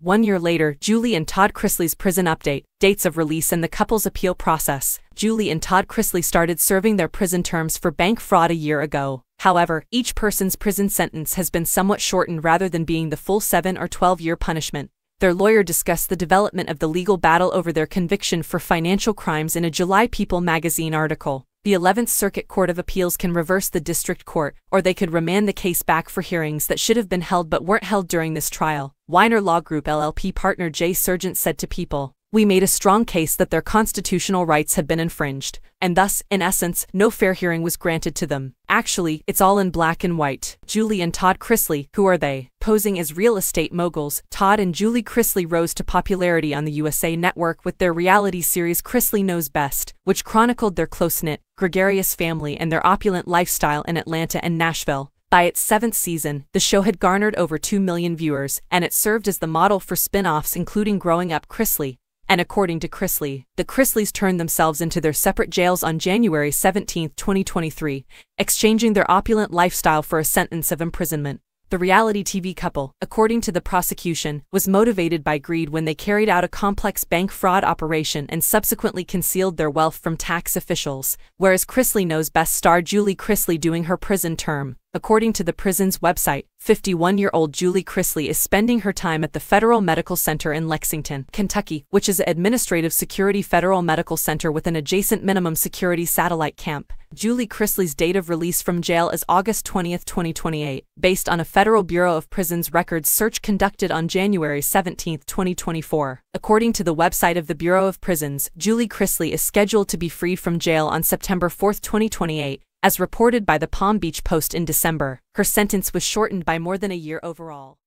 One year later, Julie and Todd Chrisley's prison update, dates of release and the couple's appeal process. Julie and Todd Chrisley started serving their prison terms for bank fraud a year ago. However, each person's prison sentence has been somewhat shortened rather than being the full 7 or 12 year punishment. Their lawyer discussed the development of the legal battle over their conviction for financial crimes in a July People magazine article. The 11th Circuit Court of Appeals can reverse the district court, or they could remand the case back for hearings that should have been held but weren't held during this trial. Weiner Law Group LLP partner Jay Surgent said to People, we made a strong case that their constitutional rights had been infringed, and thus, in essence, no fair hearing was granted to them. Actually, it's all in black and white. Julie and Todd Chrisley, who are they? Posing as real estate moguls, Todd and Julie Chrisley rose to popularity on the USA Network with their reality series Chrisley Knows Best, which chronicled their close-knit, gregarious family and their opulent lifestyle in Atlanta and Nashville. By its seventh season, the show had garnered over 2 million viewers, and it served as the model for spin-offs including Growing Up Chrisley, and according to Chrisley, the Chrisleys turned themselves into their separate jails on January 17, 2023, exchanging their opulent lifestyle for a sentence of imprisonment. The reality TV couple, according to the prosecution, was motivated by greed when they carried out a complex bank fraud operation and subsequently concealed their wealth from tax officials, whereas Chrisley knows best star Julie Chrisley doing her prison term. According to the prison's website, 51-year-old Julie Chrisley is spending her time at the Federal Medical Center in Lexington, Kentucky, which is an administrative security federal medical center with an adjacent minimum security satellite camp. Julie Chrisley's date of release from jail is August 20, 2028, based on a Federal Bureau of Prisons records search conducted on January 17, 2024. According to the website of the Bureau of Prisons, Julie Chrisley is scheduled to be freed from jail on September 4, 2028, as reported by the Palm Beach Post in December, her sentence was shortened by more than a year overall.